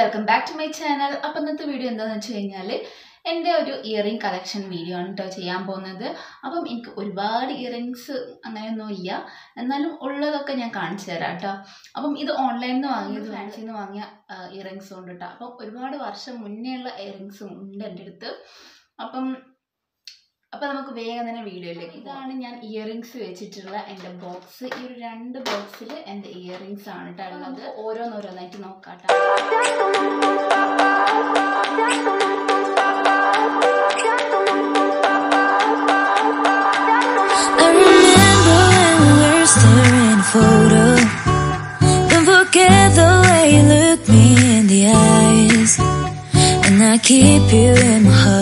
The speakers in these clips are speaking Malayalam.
Welcome back to my channel അപ്പം ഇന്നത്തെ വീഡിയോ എന്താണെന്ന് വെച്ച് കഴിഞ്ഞാൽ എന്റെ ഒരു ഇയറിംഗ് കളക്ഷൻ വീഡിയോ ആണ് കേട്ടോ ചെയ്യാൻ പോകുന്നത്. അപ്പം എനിക്ക് ഒരുപാട് ഇയറിങ്സ് അങ്ങനെയൊന്നും ഇല്ല. എന്നാലും ഉള്ളതൊക്കെ ഞാൻ കാണിച്ചു തരാം കേട്ടോ അപ്പം ഇത് ഓൺലൈനിൽ നിന്ന് വാങ്ങിയത് ഫാൻസിൽ നിന്ന് വാങ്ങിയ ഇയറിങ്സ് ഉണ്ട് കേട്ടോ അപ്പം ഒരുപാട് വർഷം മുന്നേ ഉള്ള ഇയറിങ്സും ഉണ്ട് എന്റെ അടുത്ത്. അപ്പം അപ്പൊ നമുക്ക് വേഗം തന്നെ വീഡിയോയിലേക്ക് ഇതാണ് ഞാൻ ഇയർ വെച്ചിട്ടുള്ള എന്റെ ബോക്സ് ഈ ഒരു രണ്ട് ബോക്സിൽ എന്റെ ഇയർ റിംഗ്സ് ആണ് കേട്ടോ ഉള്ളത്. ഓരോന്നോരോന്നായിട്ട് നോക്കാട്ട. Keep you in my heart.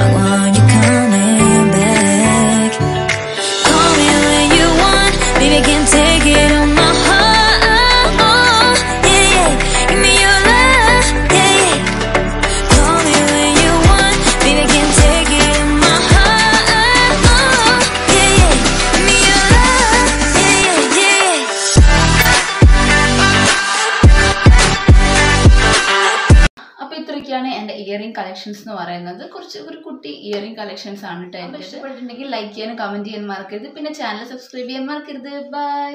അപ്പോൾ ഇത്രയൊക്കെയാണ് എന്റെ ഇയറിംഗ് കളക്ഷൻസ് എന്ന് പറയുന്നത്. കുറച്ച് ഒരു കുട്ടി ഇയറിംഗ് കളക്ഷൻസ് ആണ് കേട്ടോ ഇഷ്ടപ്പെട്ടിട്ടുണ്ടെങ്കിൽ ലൈക്ക് ചെയ്യാനും കമന്റ് ചെയ്യാനും മറക്കരുത്. പിന്നെ ചാനൽ സബ്സ്ക്രൈബ് ചെയ്യാൻ മറക്കരുത്. ബൈ